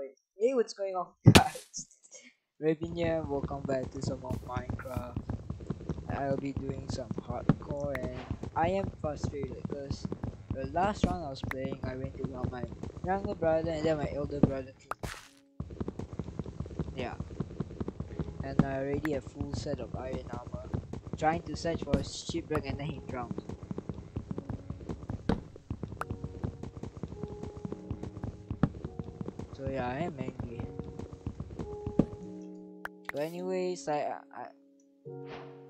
Hey, what's going on, guys? Raven here. Welcome back to some of Minecraft. I'll be doing some hardcore, and I am frustrated because the last round I was playing, I went to help my younger brother, and then my elder brother came. Yeah, and I already have full set of iron armor. Trying to search for a shipwreck, and then he drowned. Yeah, I am angry. But anyways, I I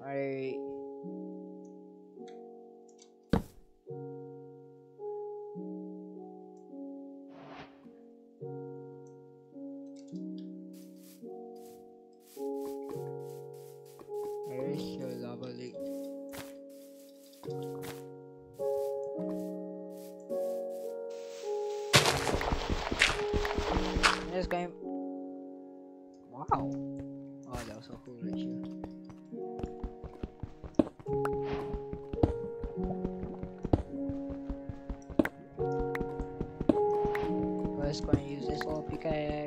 I Let's go and use this pickaxe. You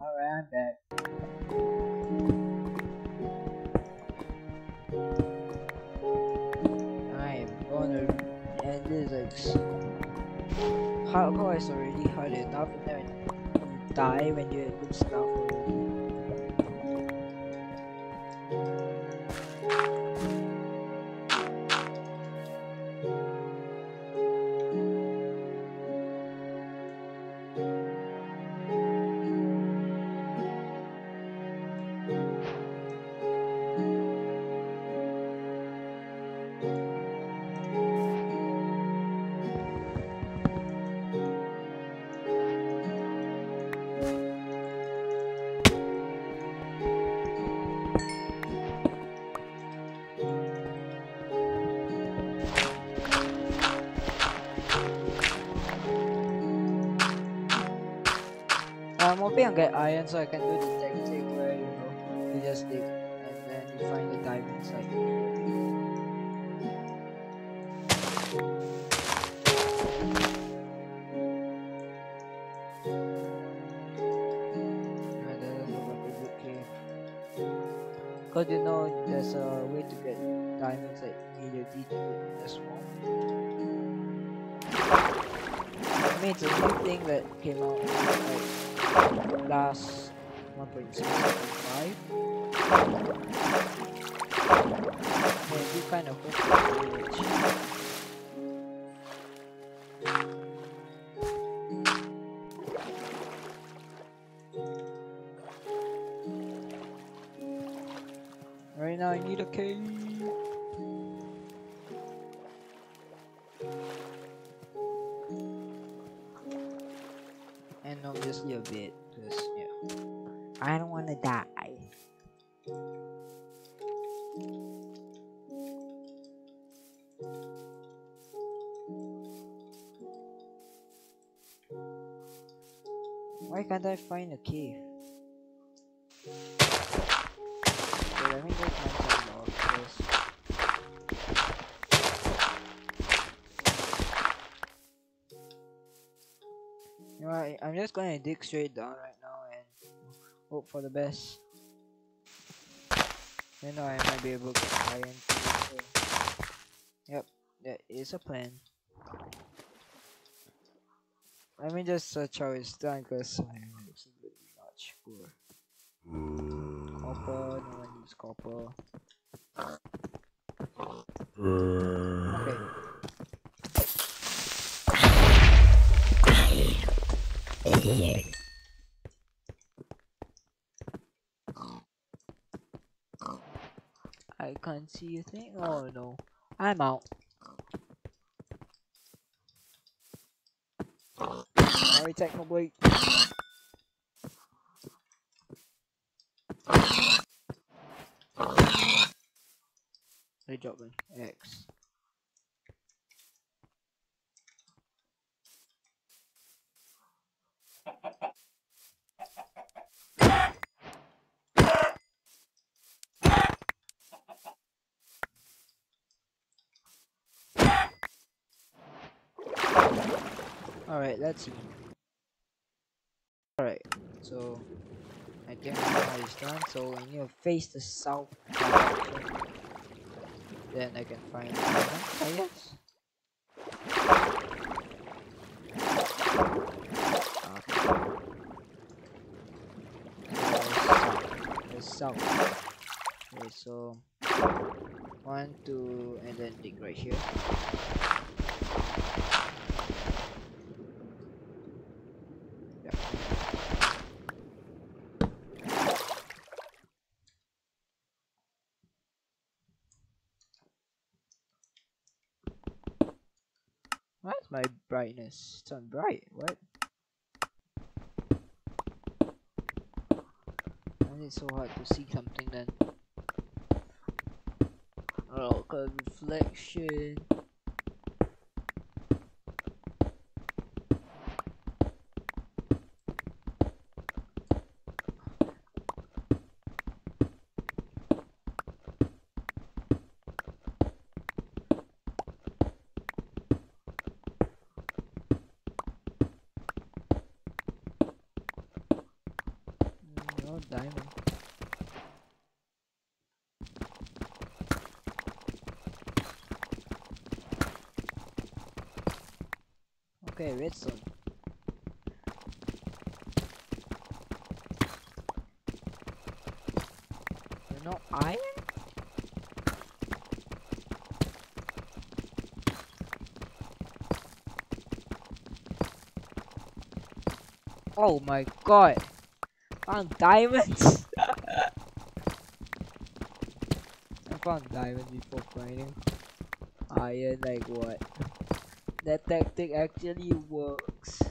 Alright, I'm back. I am gonna end this s- hardcore is already hard enough and then you die when you have good stuff already. Get iron so I can do the 1.6.5 and kind of hope. Right now I need a cave. did I find a key. Okay, let me some logs first. You know, I, I'm just gonna dig straight down right now and hope for the best. Then I might be able to find anything. Yep, that is a plan. Let me just search how it's done because I Copper, no one needs copper. Okay. I can't see a thing. Oh no. I'm out. Sorry, Technoblade. Dropped an X. Alright, let's see. Alright, so I think now it's done, so we need to face the south. Then I can find I guess. Okay. The south. South. Okay, so one, two, and then dig right here. My brightness? It's on bright. What? Why is it so hard to see something then? Oh, reflection. Mm, No diamond. Okay, redstone. There's no iron? Oh my god! Found diamonds! I found diamonds before finding iron, ah, like what? That tactic actually works.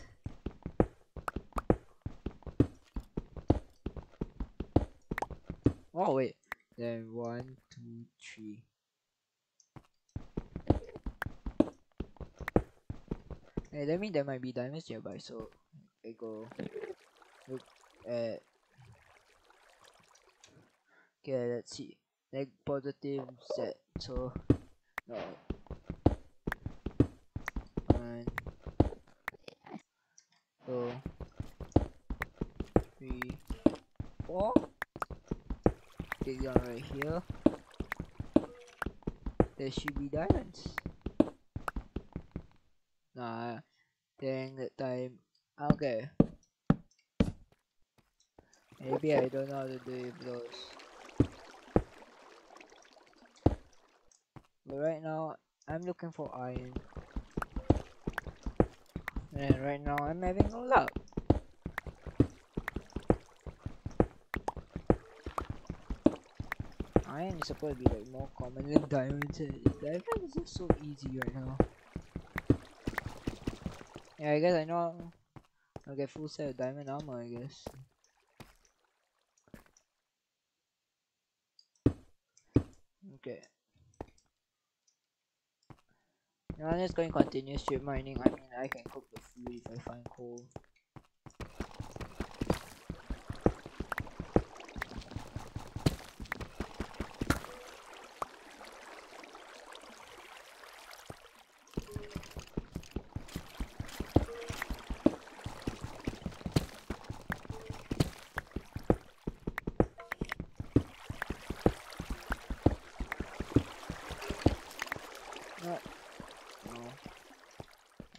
Oh wait, then one, two, three. Hey, that means there might be diamonds nearby, so I go look at. Okay, let's see. Like positive Z, so no. One, two, three, four. Dig down right here. There should be diamonds. Nah, dang that time. Okay. Maybe I don't know how to do those. But right now, I'm looking for iron. And right now, I'm having no luck. Iron is supposed to be like more common than diamonds. Uh, and Diamond is so easy right now. Yeah, I guess I know I'll get full set of diamond armor, I guess. Okay. Now I'm just going to continue strip mining. I mean, I can cook the food if I find coal.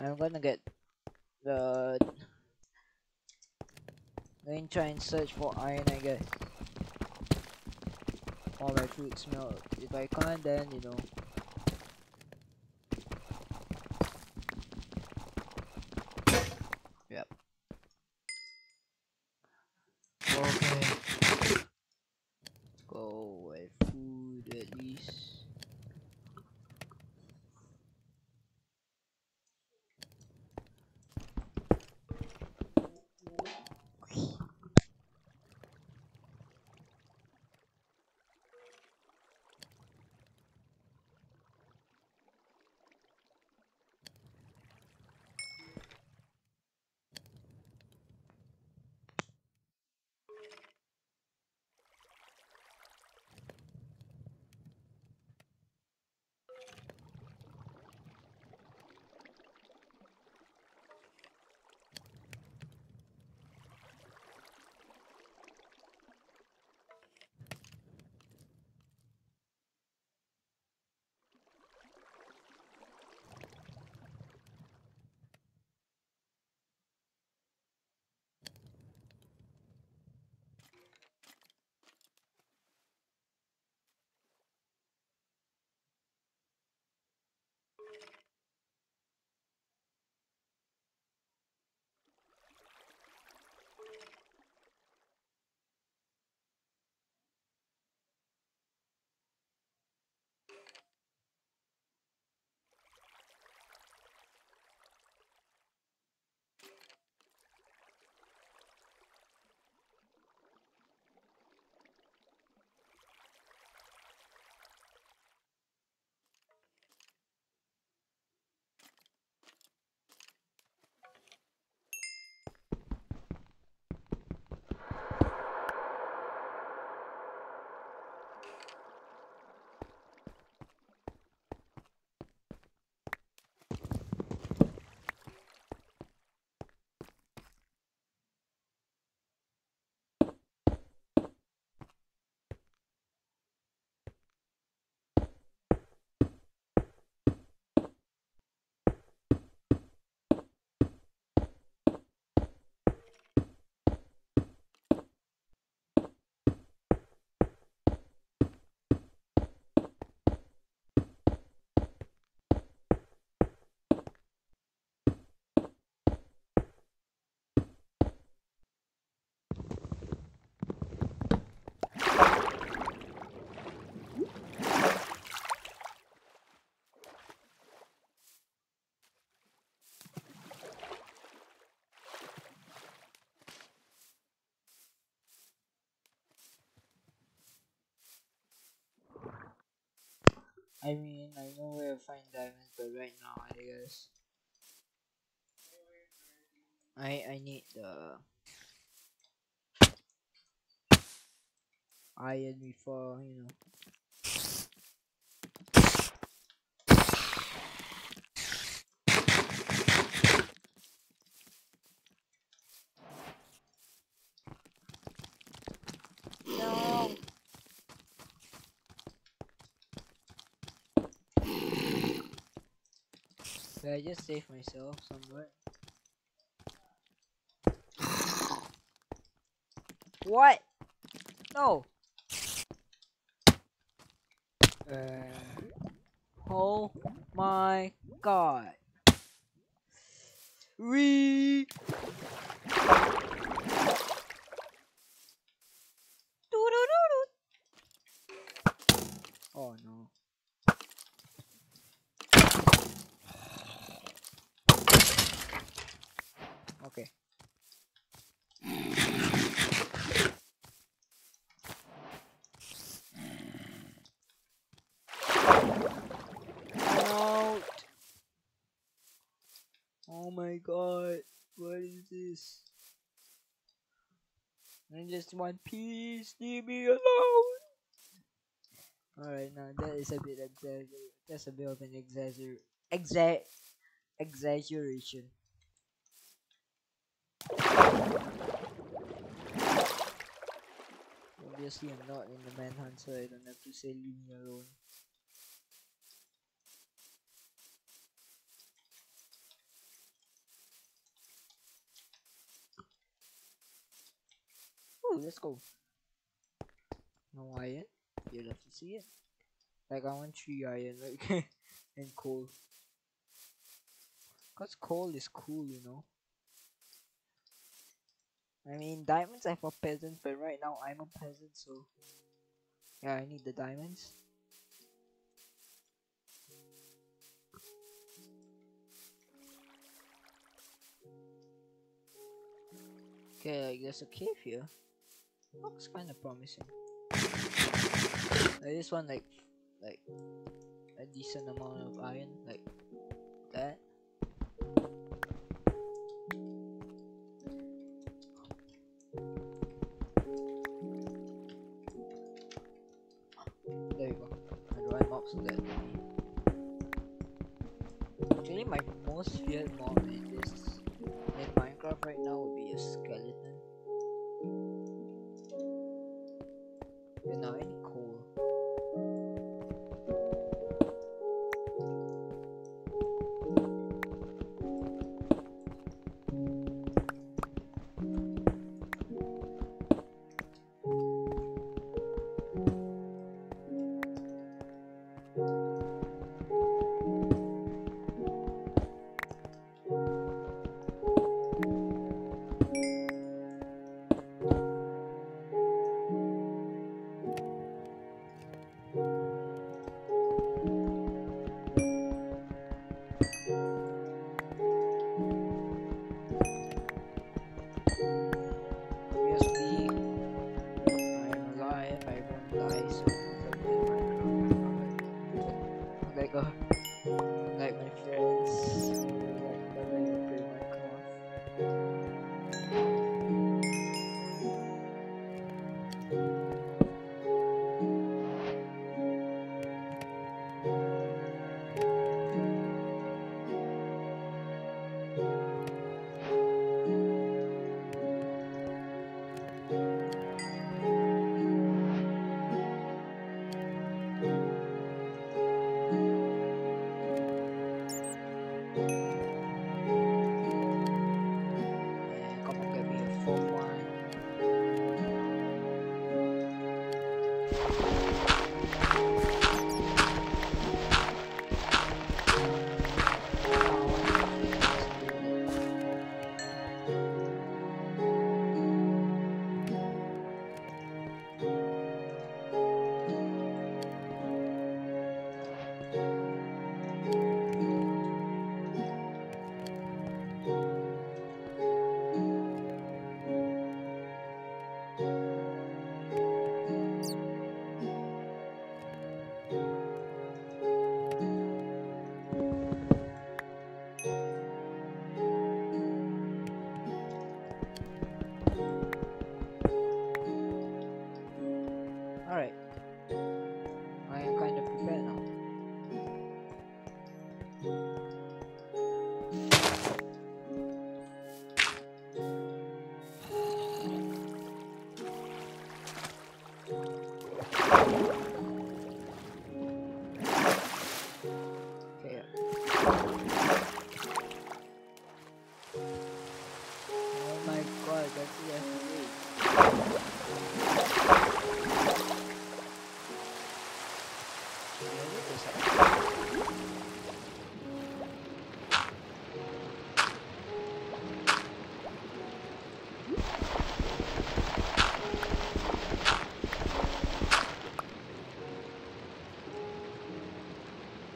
I'm gonna get the. I'm try and search for iron, I guess. All my food smell. If I can't, then you know. I mean, I know where to find diamonds, but right now, I guess I I need the iron before you know. No. Did I just save myself somewhere? What? No. Uh, oh my god. We. Oh no. Okay. Out. Oh my god. What is this? I just want peace. Leave me alone. Alright, now that is a bit exagger. That's a bit of an exagger. Exa exaggeration. Obviously, I'm not in the manhunt, so I don't have to say leave me alone. Let's go. No iron. You love to see it. Like I want three iron, like and coal. Cause coal is cool, you know. I mean, diamonds are for peasants, but right now I'm a peasant, so yeah, I need the diamonds. Okay, like there's a cave here. Looks kind of promising. I just want like, like a decent amount of iron, like that. There you go. And run mobs so that Actually, my most feared mob in this in Minecraft right now would be a skeleton.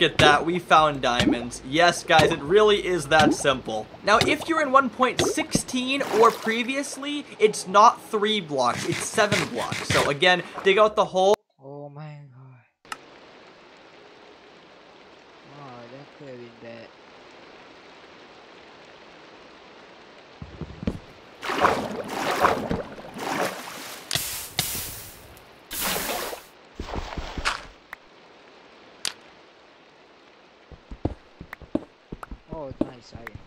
Get that, we found diamonds. Yes, guys, it really is that simple. Now, if you're in 1.16 or previously, it's not 3 blocks, it's 7 blocks. So again, dig out the hole. Oh my god. Wow, that could have been bad. Oh, nice iron.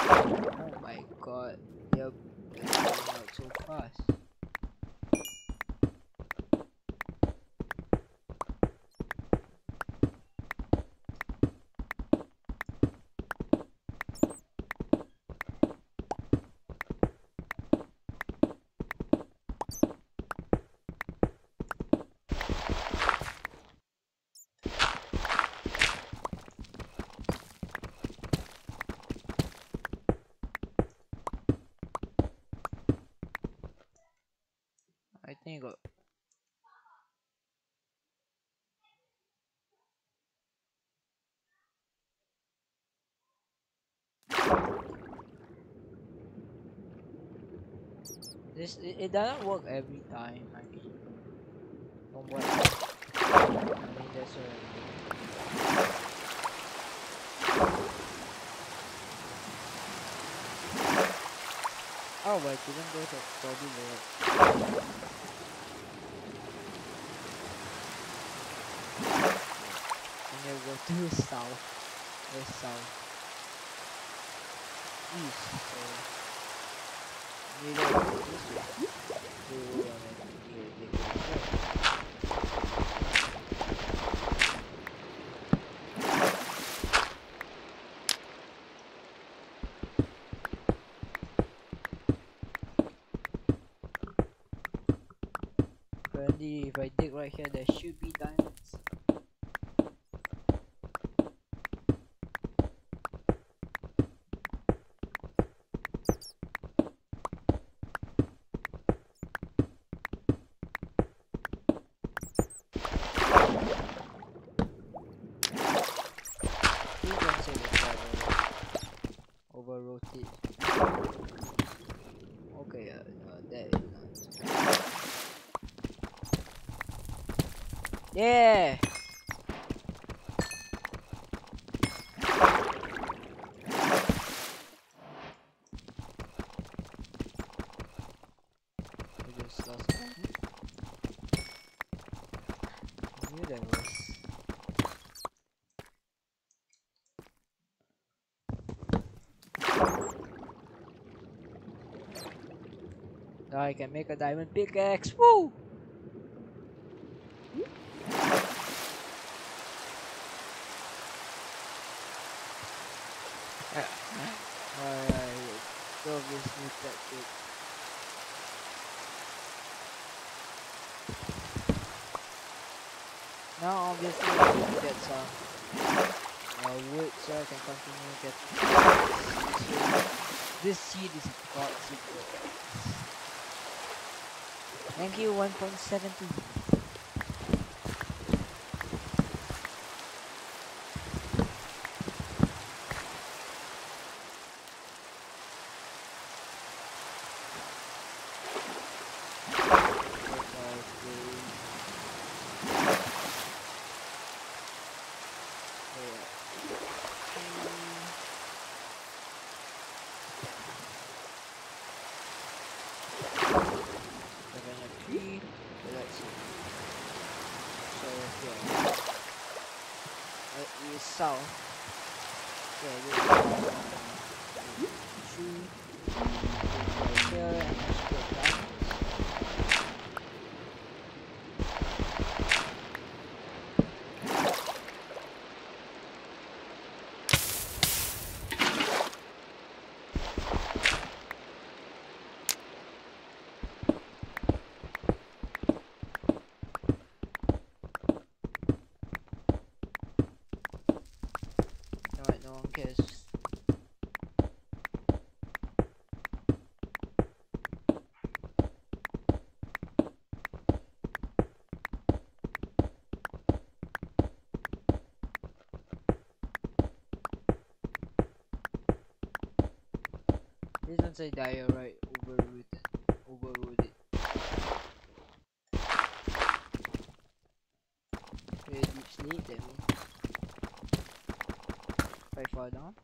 Oh my god. Yep. It's going out so fast. You go. This it, it doesn't work every time. I mean, I mean, what Oh, but it didn't go to body load. To south. West south. East. Eh? So go this way. To the, the, the, Apparently, if I dig right here, there should be diamonds. Please don't say the driver overwrote it. Okay, uh, no, that is not. Yeah. I just lost one. I knew that was. Now I can make a diamond pickaxe. Woo! Alright, this. Now obviously I need to get some uh, wood so I can continue getting so this seed is god secret. Thank you 1.70. no one cares. Please don't say overruled it. Overruled it. Okay, deepslate, that means. Fall down.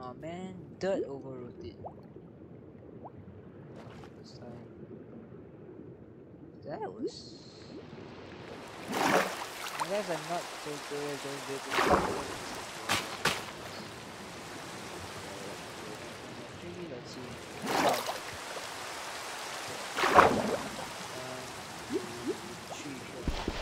Oh man, dirt overruled it. That was. I guess I'm not so good at those big Tree, let's see. Um, tree, sure.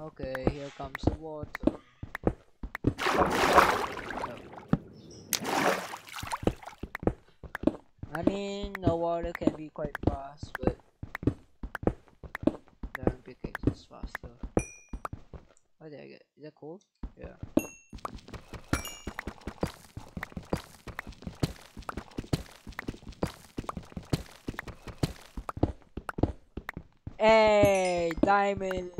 Okay, here comes the water. mean, the water can be quite fast, but diamond pickaxe is faster. What did I get? Cool? Yeah. Hey, diamonds!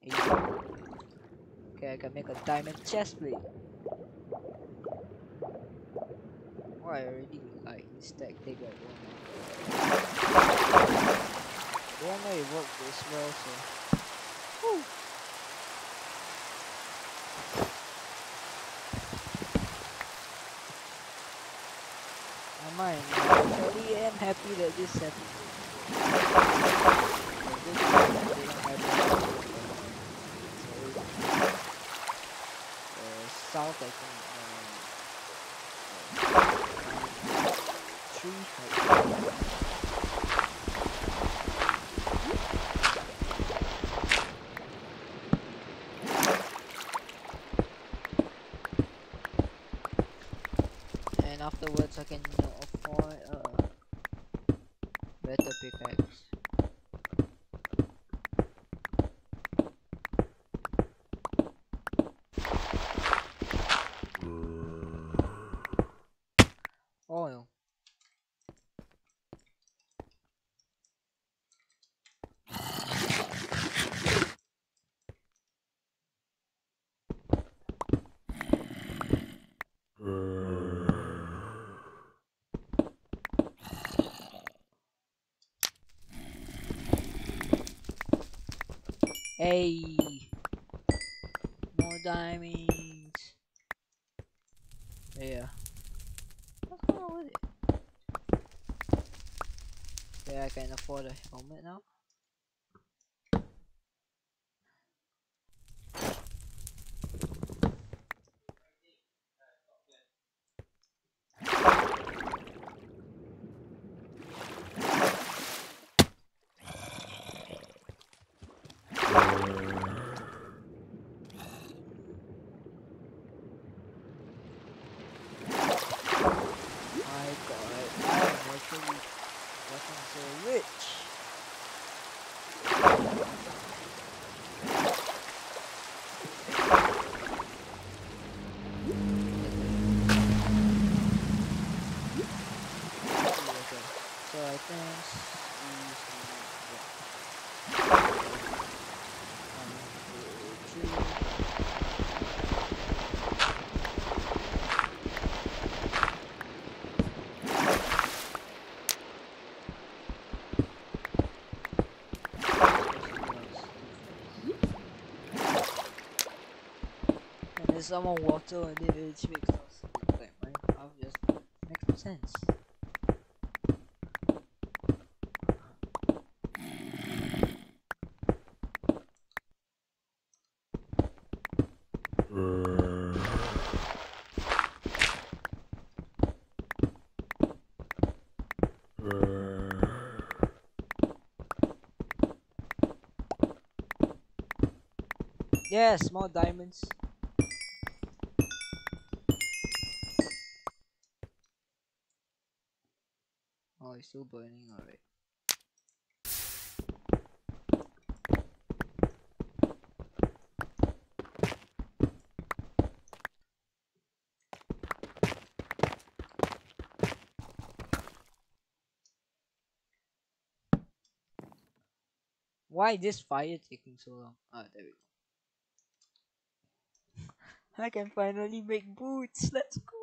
Hey. Okay, I can make a chest plate. Oh, I already like stack take like one. Don't know it worked this well, so. Whew. I am happy that this happened. But this time it didn't happen. So, uh, south, I like, um, um, and afterwards I can you know, afford a better pickaxe. Oh no. Hey, more diamonds. Yeah. What's with it? Yeah, I can afford a helmet now. My god, I am actually fucking so rich. Okay, so I think easy. One, two, three. And there's someone water on it, which makes no sense. Like just makes no sense. Yes, more diamonds. Still burning, alright. Why this fire taking so long? Ah, there we go. I can finally make boots. Let's go.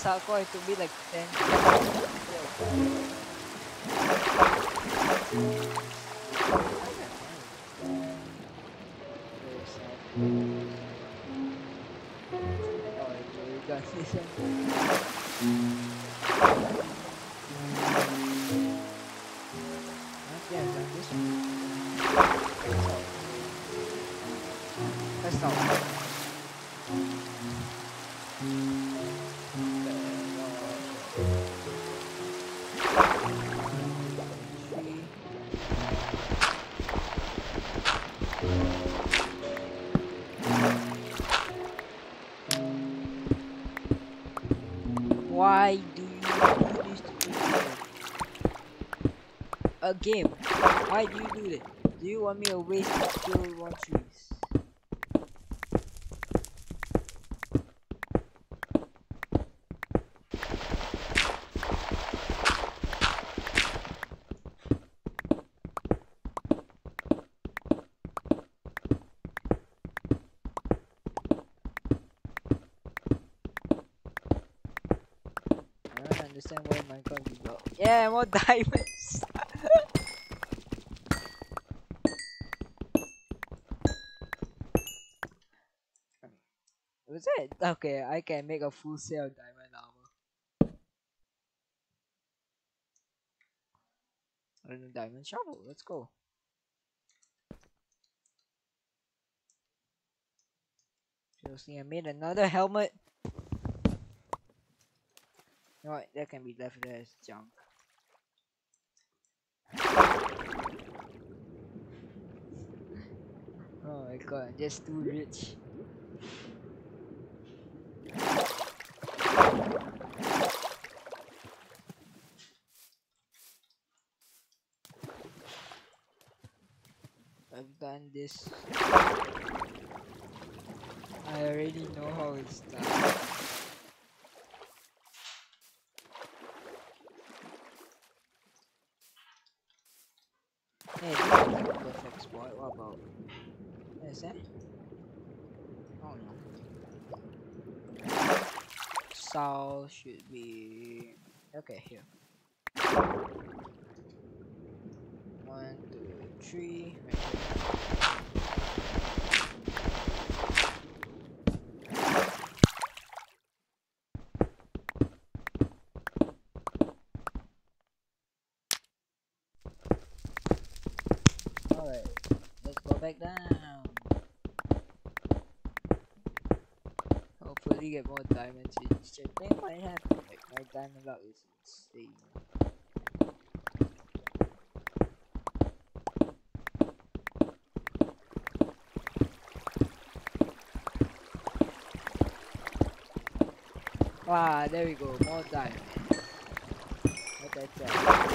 nasa ako, it will be like 10. Oh, I got this A game. Why do you do that? Do you want me to waste to kill one trees? Understand why. Yeah, more diamonds. Was it? Okay, I can make a full set of diamond armor. And a diamond shovel. Let's go. Seriously, I made another helmet. You know what? That can be left there as junk. oh my god, I'm just too rich. I've done this. I already know how it's done. Hey, this is a perfect spot. What about? Is that? Eh? Oh no. South should be okay here. One, two, three. Right here. Alright, let's go back down. Hopefully get more diamonds in this thing might happen. Like my diamond luck is insane. Wow, ah, there we go, more diamonds. What.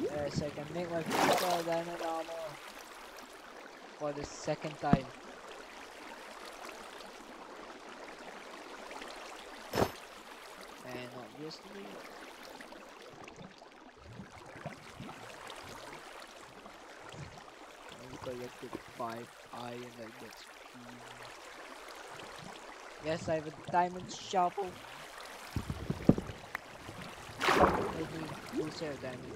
Yes, I can make my full diamond armor for the second time. And obviously, I collected five iron like that's Yes, I have a diamond shovel. I need full set of diamond.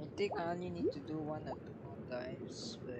I think I only need to do one or two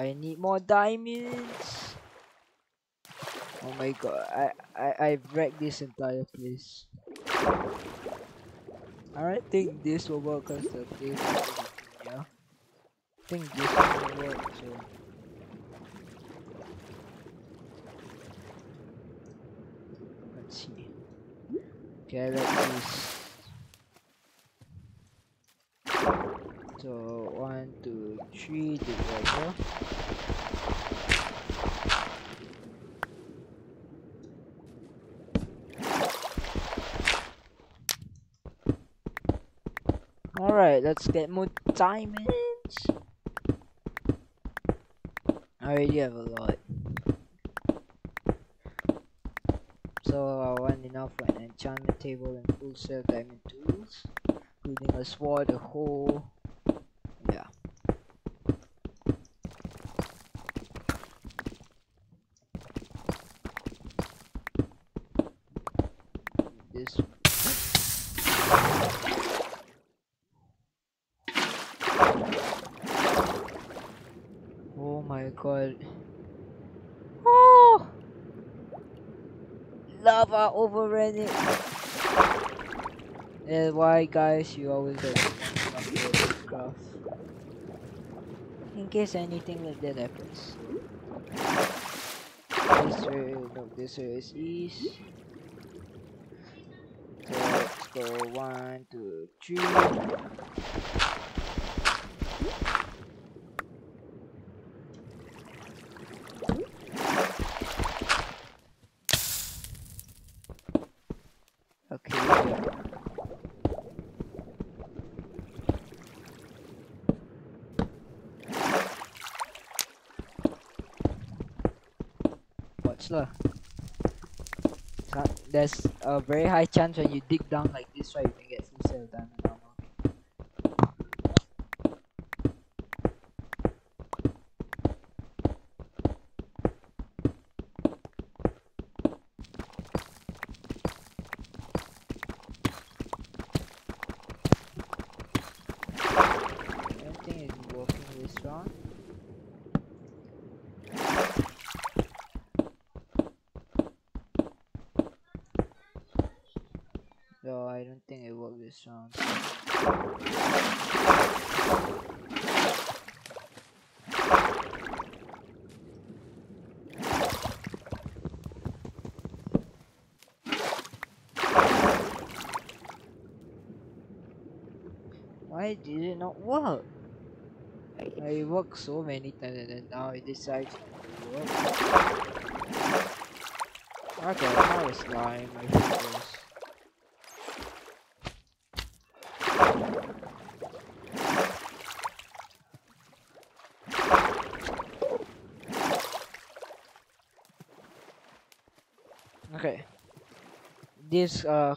I need more diamonds. Oh my god, I I I've wrecked this entire place. I don't think this will work because the place yeah. I think this will work so. Let's see. Okay, let's see. So one, two, three together. Alright, let's get more diamonds. I already have a lot. So I want enough for an enchantment table and full set diamond tools, including a sword, a hoe, yeah. This Oh my god. Oh! Lava overran it. And why guys you always get craft. In case anything like that happens. This way no this way is east. So let's go one, two, three. Okay. yeah. Lah. There's a very high chance when you dig down like this, right, you can get full set of diamond armor. Everything is working this round. No, I don't think it worked this round. Why did it not work? I worked so many times and then now it decides to work. Okay, now it's lying my fingers. Okay. This uh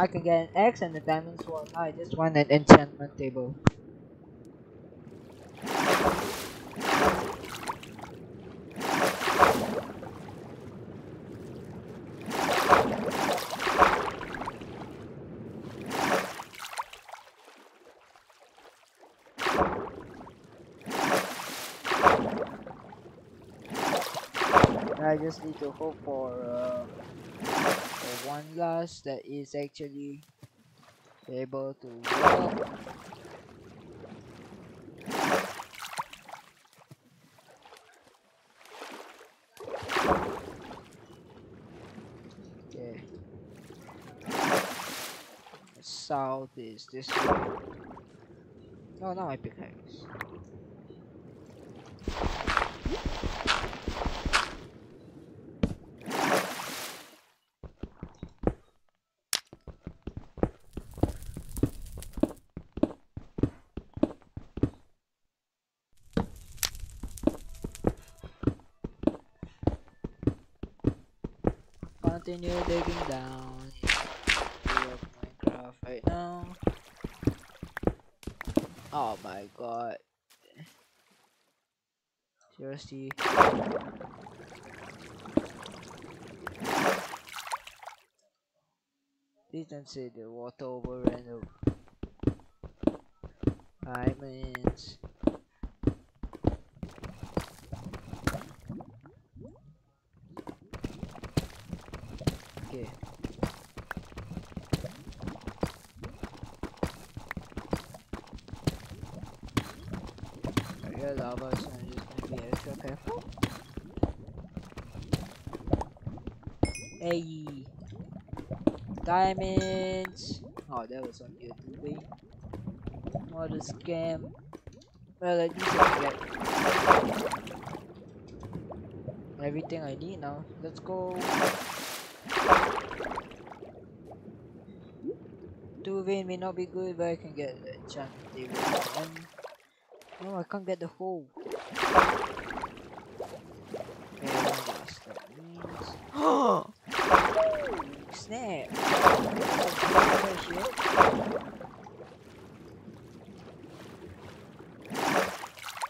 I can get an X and a diamond sword. I just want an enchantment table. I just need to hope for uh, one glass that is actually able to work. Okay. The south is this way. No, not my pickaxe. Continue digging down. of Minecraft right now. Oh my god. Seriously. Please don't say the water overran diamonds. Okay. Area lava, so I'm just gonna be extra careful. Hey! Diamonds! Oh, that was on YouTube. What a scam. Well, at least I get everything I need now. Let's go. Two vein may not be good, but I can get the enchanted table. And no, I can't get the hole. Okay, one glass. That means. Oh! Snap! Oh, shit.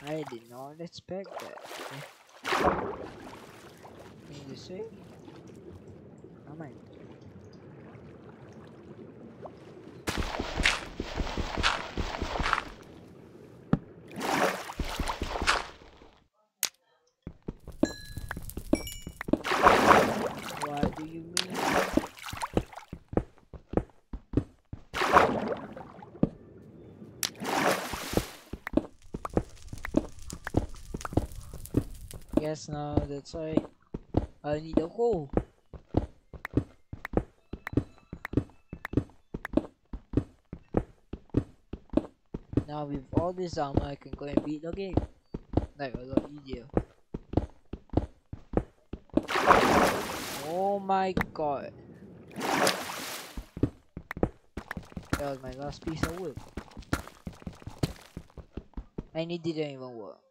I did not expect that. Eh? Mean to say? Come on. What do you mean? Yes, no, that's right. I need a hole. Now with all this armor, I can go and beat the game. Like a lot easier. Oh my god. That was my last piece of wood. And it didn't even work.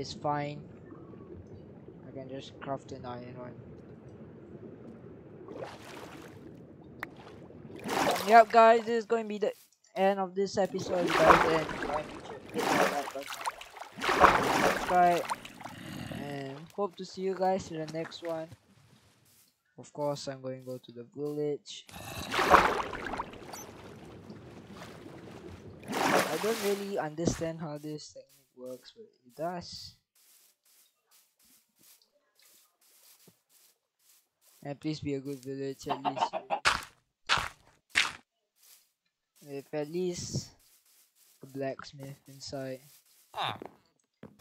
It's fine. I can just craft an iron one. Yep guys, this is going to be the end of this episode guys and. Subscribe and hope to see you guys in the next one. Of course I'm going to go to the village. I don't really understand how this technique works, but it does. And please be a good village at least. With at least a blacksmith inside. Ah.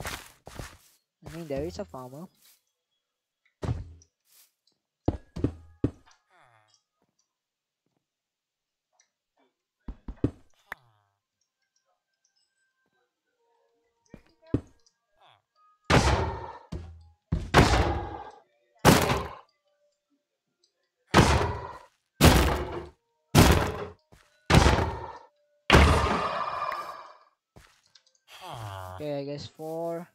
I mean, there is a farmer. Ah. Okay, I guess four.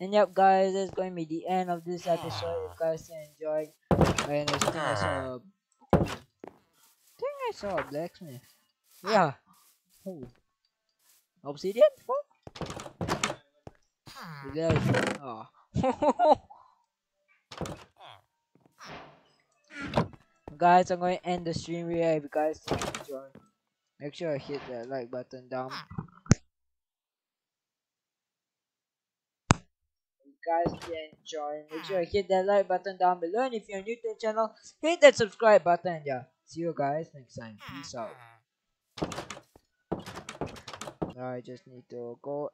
And yep, guys, that's going to be the end of this episode. If you guys ah. enjoyed, and I think I saw, ah. I think I saw a blacksmith. Yeah. Oh. Obsidian? Fuck. There. Oh. guys, I'm going to end the stream here. If you guys enjoy, make sure to hit that like button down. If you guys enjoy, make sure to hit that like button down below. And if you're new to the channel, hit that subscribe button. Yeah, see you guys next time. Peace out. Mm-hmm. Now I just need to go.